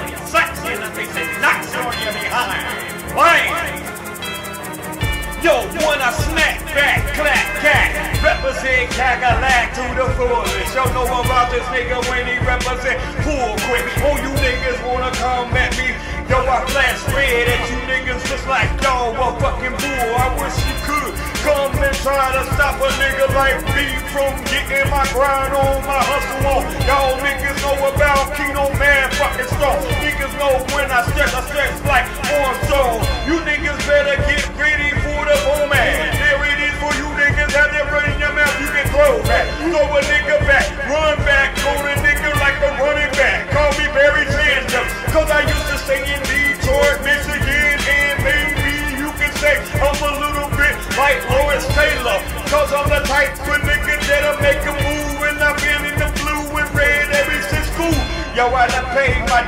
only in the face and knocks on you behind. Lame! Yo, I smack back, clap, cat, represent Cadillac to the fullest. Y'all know about this nigga when he represent full quick. Oh, you niggas wanna come at me? Yo, I flash red at you niggas just like y'all a fucking bull. I wish you could come and try to stop a nigga like me from getting my grind on, my hustle on. Y'all niggas know about Keeno Man fucking strong. Niggas know when I stretch, I stretch like Armstrong. You niggas better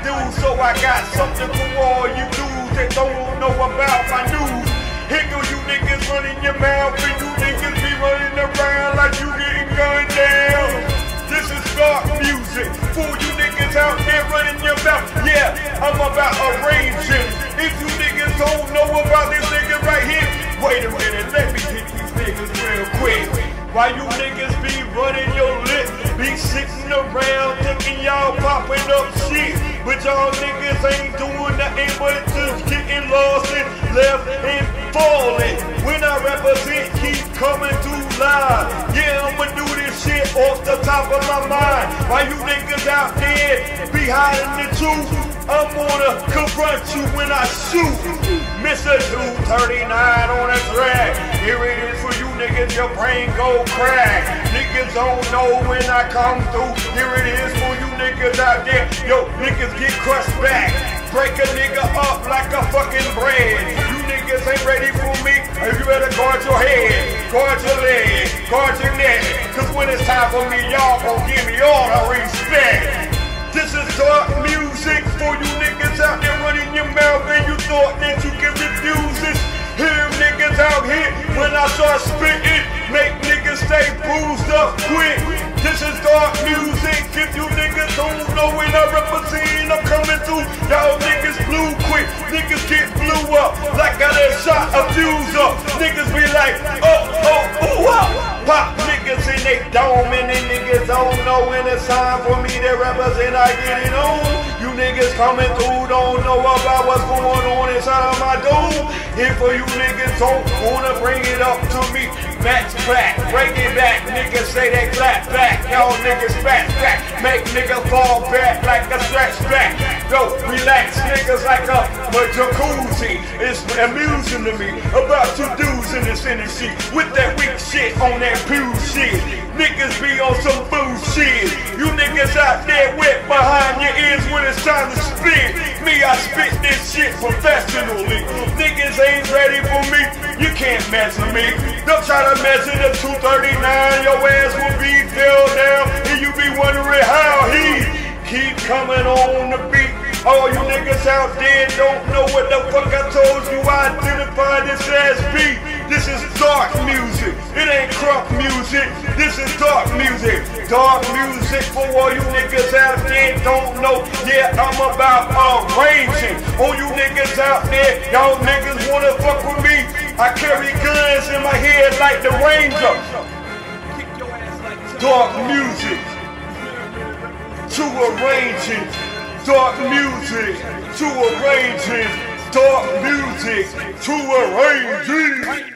paid so I got something for all you dudes that don't know about my news. Here go you niggas running your mouth, and you niggas be running around like you getting gunned down. This is dark music Fool you niggas out there running your mouth. Yeah, I'm about arranging. If you niggas don't know about this nigga right here, wait a minute, let me hit these niggas real quick. Why you niggas be running your lip, be sitting around thinking y'all popping up y'all niggas ain't doing nothing but just getting lost and left and falling. When I represent, keep coming through live. Yeah, I'ma do this shit off the top of my mind. Why you niggas out there be hiding the truth? I'm gonna confront you when I shoot. Mr. 239 on the track. Here it is for you niggas, your brain go crack. Niggas don't know when I come through. Here it is for you niggas out there. Yo, niggas get crushed back. Break a nigga up like a fucking bread. You niggas ain't ready for me. You better guard your head, guard your leg, guard your neck. Cause when it's time for me, y'all gon' give me all the respect. This is dark music for you niggas out there running your mouth and you thought that you can refuse this. Here niggas out here when I start spitting, make niggas stay bruised up up like I done shot a fuse up. Niggas be like, oh, oh, ooh, ah. Pop niggas in they dome and they niggas don't know when it's time for me to represent. I get it on. You niggas coming through don't know about what's going on inside of my dome. If for you niggas don't wanna bring it up to me, match back, break it back. Niggas say they clap back, y'all niggas back back. Make niggas fall back like a stretch back. Go relax niggas like a, a jacuzzi. is amusing to me about two dudes in this industry with that weak shit on that pew shit. Niggas be on some bullshit. You niggas out there wet behind your ears when it's time to spit. Me, I spit this shit professionally. Niggas ain't ready for me. You can't measure me. Don't try to measure the 239. Your ass will be fell down. And you be wondering how he keep coming on the beat. All you niggas out there don't know what the fuck I told you. I identify this as beat. This is dark music. It ain't crunk music. This is dark music. Dark music for all you niggas out there don't know. Yeah, I'm about arranging. All you niggas out there, y'all niggas wanna fuck with me. I carry guns in my head like the Ranger. Dark music to arranging. Dark music to arrange it. Dark music to arranging.